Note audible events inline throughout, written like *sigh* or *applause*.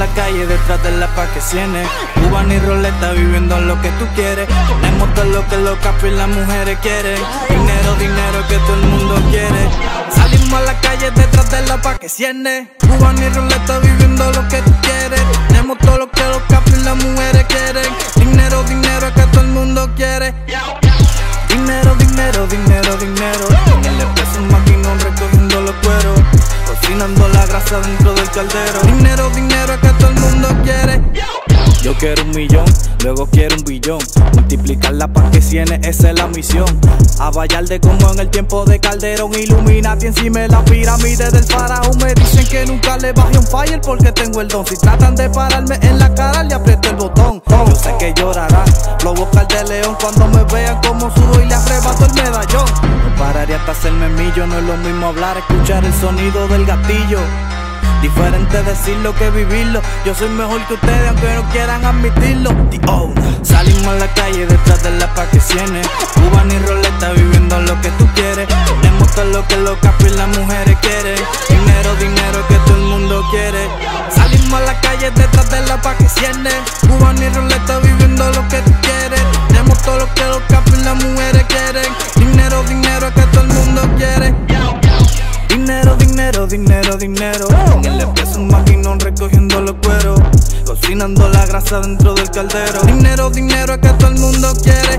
la calle detrás de la pa' que ciene. Cuban y roleta viviendo lo que tú quieres. Tenemos todo lo que los capos y las mujeres quieren. Dinero, dinero que todo el mundo quiere. Salimos a la calle detrás de la pa' que ciene. Cuban y roleta viviendo lo que tú quieres. Tenemos todo lo que los capos y las mujeres quieren. Dinero, dinero que todo el mundo quiere. Dinero, dinero, dinero, dinero. En el expreso un maquinón recogiendo los cueros. Cocinando la grasa del caldero. Dinero, dinero que todo el mundo quiere. Yo quiero un millón, luego quiero un billón. Multiplicarla para que ciene, esa es la misión. A de como en el tiempo de Calderón. Illuminati encima de la pirámide del faraón. Me dicen que nunca le bajé un fire porque tengo el don. Si tratan de pararme en la cara, le aprieto el botón. Yo sé que llorarán los bocas de león cuando me vean como subo y le arrebato el medallón. No pararía hasta hacerme millo, no es lo mismo hablar, escuchar el sonido del gatillo. Diferente decirlo que vivirlo. Yo soy mejor que ustedes, aunque no quieran admitirlo. Salimos a la calle detrás de la pa' que ciene. Cuban y roleta viviendo lo que tú quieres. Tenemos todo lo que los capos y las mujeres quieren. Dinero, dinero que todo el mundo quiere. Salimos a la calle detrás de la pa' que ciene. Cuban y roleta viviendo lo que tú quieres. Tenemos todo lo que los capos y las mujeres quieren. Dinero, dinero. En el expreso un maquinón recogiendo los cueros. Cocinando la grasa dentro del caldero. Dinero, dinero que todo el mundo quiere.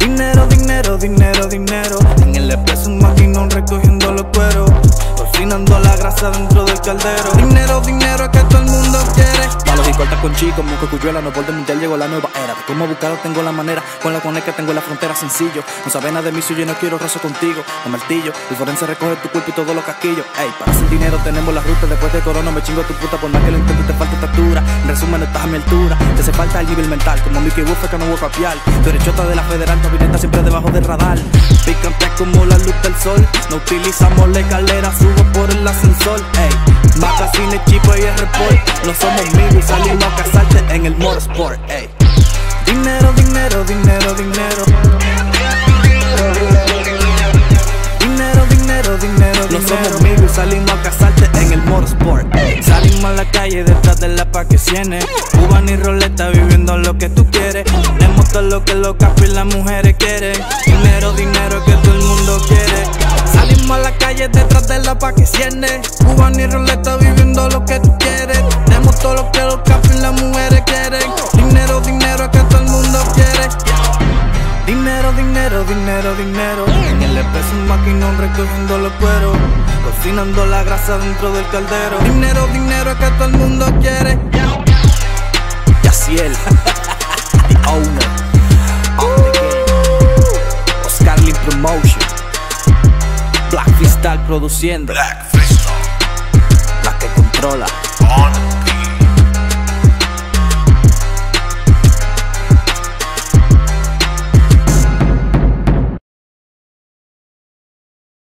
Dinero, dinero, dinero, dinero. En el expreso un maquinón recogiendo los cueros. La grasa dentro del caldero. Dinero, dinero que todo el mundo quiere. Malos y cortas con chicos, moco cuyuela, no por mundial llegó la nueva era. De cómo buscarlo tengo la manera, con la conecta tengo la frontera sencillo. No sabe nada de mí si yo no quiero raso contigo. El martillo, el forense recoge tu cuerpo y todos los casquillos. Ey, para hacer dinero tenemos la ruta, después de corona me chingo tu puta por más que lo intento te falta estatura. En resumen, no estás a mi altura, te hace falta el nivel mental, como Mickey Buffer que no voy a capiar. Derechota de la federal, tu siempre debajo del radar. Picante como la luz del sol, no utilizamos la escalera, subo por el ascensor. Ey, magazine, chipo y report, no somos y salimos a casarte en el motorsport. Ey. Dinero, dinero, dinero, dinero. Dinero, dinero, dinero, No somos amigos salimos a casarte en el motorsport. Salimos a la calle detrás de la pa' que ciene. Cuban y roleta viviendo lo que tú quieres. Tenemos todo lo que los capos y las mujeres quieren. Dinero, dinero pa' que ciene. Cuban y roleta viviendo lo que tú quieres. Tenemos todo lo que los capos y las mujeres quieren. Dinero, dinero que todo el mundo quiere. Dinero, dinero, dinero, dinero. En el expreso un maquinón recogiendo los cueros. Cocinando la grasa dentro del caldero. Dinero, dinero que todo el mundo quiere. Yaciel, *laughs* the owner. Oscar Lee Promotion produciendo. Black La que controla.